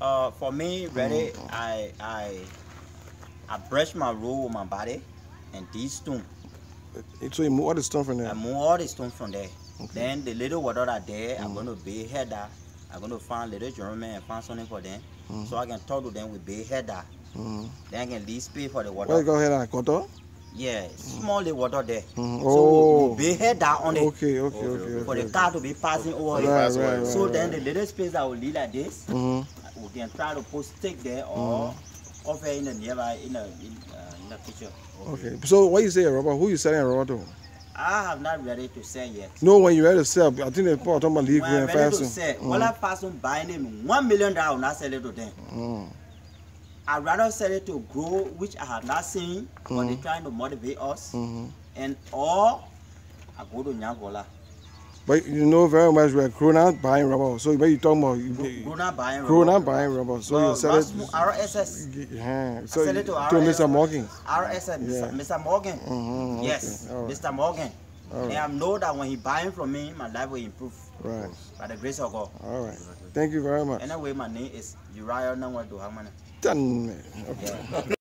Uh, for me, ready, I I I brush my road with my body, and these stone. So you move all the stuff from I there. move all the stone from there. Then the little water that there, I'm gonna be header. I'm gonna find little German and find something for them, so I can talk to them with big header. Mm-hmm. Then I can leave space for the water. you go ahead and cut off? Yeah, small little water there. Mhm. So Oh. we header on it Okay, okay, okay. for okay, the car to be passing over Right, it. right, right, So then the little space that will leave like this, Mm-hmm. We can try to put stick there or offer in the nearby in the in, uh, in the picture. Okay. So what you say, rubber? Who you selling rubber to? I have not ready to sell yet. No, when you ready to sell, I think they probably talking about legal When and ready to sell, all that person buying them one million dollars, I not sell it to them. Mm. I'd rather sell it to grow, which I have not seen, but they're trying to motivate us. Mm-hmm. And or I go to Nyangola. But you know very much we're grown out buying rubber. So when you talking about you, Grown up buying grown rubber. out buying rubber, so you sell it. RSS. Yeah. So sell it to to. Mr. Morgan. RSS, Yeah. Mr. Morgan. Mm-hmm. Yes, Okay. All right. Mr. Morgan. All And. I know that when he buying from me, my life will improve Right. by the grace of God. All right. Thank you very much. Anyway, my name is Uriah Nangwa Duhamana. Done. Okay. Yeah.